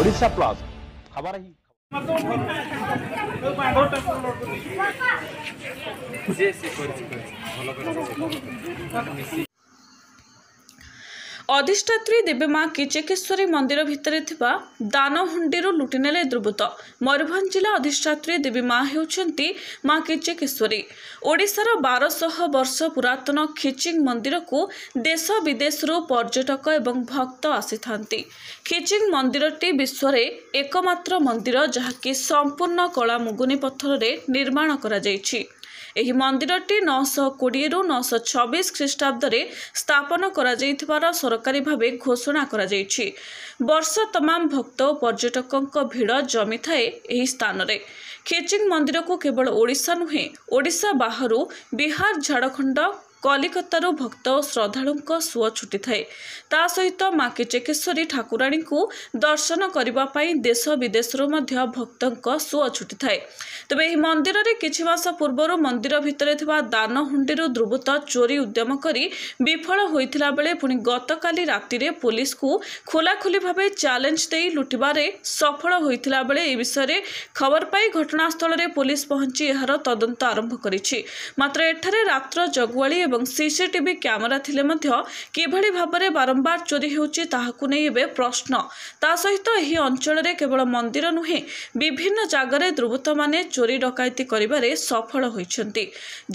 Odisha plus खबर ही ଅଧିଷ୍ଠାତ୍ରୀ ଦେବୀ ମା କିଚକେଶ୍ୱରୀ ମନ୍ଦିର ଭିତରେ ଥିବା ଦାନହୁଣ୍ଡିରୁ ଲୁଟିନେଲେ ଦୁର୍ବୃତ୍ତ। ମୟୂରଭଞ୍ଜ ଜିଲ୍ଲା ଅଧିଷ୍ଠାତ୍ରୀ ଦେବୀ ମା ହେଉଛନ୍ତି ମା କିଚକେଶ୍ୱରୀ। ଓଡ଼ିଶାର ବାରଶହ ବର୍ଷ ପୁରାତନ ଖିଚିଂ ମନ୍ଦିରକୁ ଦେଶ ବିଦେଶରୁ ପର୍ଯ୍ୟଟକ ଏବଂ ଭକ୍ତ ଆସିଥାନ୍ତି। ଖିଚିଂ ମନ୍ଦିରଟି ବିଶ୍ୱରେ ଏକମାତ୍ର ମନ୍ଦିର ଯାହାକି ସମ୍ପୂର୍ଣ୍ଣ କଳା ମୁଗୁନି ପଥରରେ ନିର୍ମାଣ କରାଯାଇଛି। ଏହି ମନ୍ଦିରଟି ନଅଶହ କୋଡ଼ିଏରୁ ନଅଶହ ଛବିଶ ଖ୍ରୀଷ୍ଟାବ୍ଦରେ ସ୍ଥାପନ କରାଯାଇଥିବାର ସରକାରୀ ଭାବେ ଘୋଷଣା କରାଯାଇଛି। ବର୍ଷ ତମାମ ଭକ୍ତ ଓ ପର୍ଯ୍ୟଟକଙ୍କ ଭିଡ଼ ଜମିଥାଏ ଏହି ସ୍ଥାନରେ। ଖିଚିଂ ମନ୍ଦିରକୁ କେବଳ ଓଡ଼ିଶା ନୁହେଁ ଓଡ଼ିଶା ବାହାରୁ ବିହାର ଝାଡ଼ଖଣ୍ଡ କଲିକତାରୁ ଭକ୍ତ ଓ ଶ୍ରଦ୍ଧାଳୁଙ୍କ ସୁଅ ଛୁଟିଥାଏ। ତା ସହିତ ମା କିଚକେଶ୍ୱରୀ ଠାକୁରାଣୀଙ୍କୁ ଦର୍ଶନ କରିବା ପାଇଁ ଦେଶ ବିଦେଶରୁ ମଧ୍ୟ ଭକ୍ତଙ୍କ ସୁଅ ଛୁଟିଥାଏ। ତେବେ ଏହି ମନ୍ଦିରରେ କିଛି ମାସ ପୂର୍ବରୁ ମନ୍ଦିର ଭିତରେ ଥିବା ଦାନ ହୁଣ୍ଡିରୁ ଦୁର୍ବୃତ୍ତ ଚୋରି ଉଦ୍ୟମ କରି ବିଫଳ ହୋଇଥିଲା ବେଳେ ପୁଣି ଗତକାଲି ରାତିରେ ପୋଲିସକୁ ଖୋଲାଖୋଲି ଭାବେ ଚ୍ୟାଲେଞ୍ଜ ଦେଇ ଲୁଟିବାରେ ସଫଳ ହୋଇଥିଲା ବେଳେ ଏ ବିଷୟରେ ଖବର ପାଇ ଘଟଣାସ୍ଥଳରେ ପୋଲିସ ପହଞ୍ଚି ଏହାର ତଦନ୍ତ ଆରମ୍ଭ କରିଛି। ମାତ୍ର ଏଠାରେ ରାତ୍ର ଜଗୁଆଳି ଏବଂ ସିସିଟିଭି କ୍ୟାମେରା ଥିଲେ ମଧ୍ୟ କିଭଳି ଭାବରେ ବାରମ୍ବାର ଚୋରି ହେଉଛି ତାହାକୁ ନେଇ ଏବେ ପ୍ରଶ୍ନ। ତା ସହିତ ଏହି ଅଞ୍ଚଳରେ କେବଳ ମନ୍ଦିର ନୁହେଁ ବିଭିନ୍ନ ଜାଗାରେ ଦୁର୍ବୃତ୍ତମାନେ ଚୋରି ଡକାୟତି କରିବାରେ ସଫଳ ହୋଇଛନ୍ତି।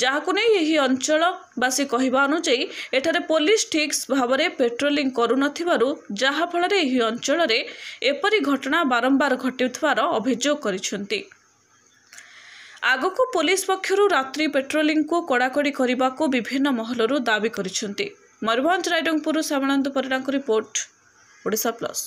ଯାହାକୁ ନେଇ ଏହି ଅଞ୍ଚଳବାସୀ କହିବା ଅନୁଯାୟୀ ଏଠାରେ ପୋଲିସ ଠିକ୍ ଭାବରେ ପେଟ୍ରୋଲିଂ କରୁନଥିବାରୁ ଯାହାଫଳରେ ଏହି ଅଞ୍ଚଳରେ ଏପରି ଘଟଣା ବାରମ୍ବାର ଘଟୁଥିବାର ଅଭିଯୋଗ କରିଛନ୍ତି। ଆଗକୁ ପୋଲିସ ପକ୍ଷରୁ ରାତ୍ରି ପେଟ୍ରୋଲିଂକୁ କଡ଼ାକଡ଼ି କରିବାକୁ ବିଭିନ୍ନ ମହଲରୁ ଦାବି କରିଛନ୍ତି। ମୟୂରଭଞ୍ଜ ରାଇରଙ୍ଗପୁରରୁ ଶ୍ୟାମଳନ୍ଦ ପରିଡ଼ାଙ୍କ ରିପୋର୍ଟ ଓଡ଼ିଶା ପ୍ଲସ୍।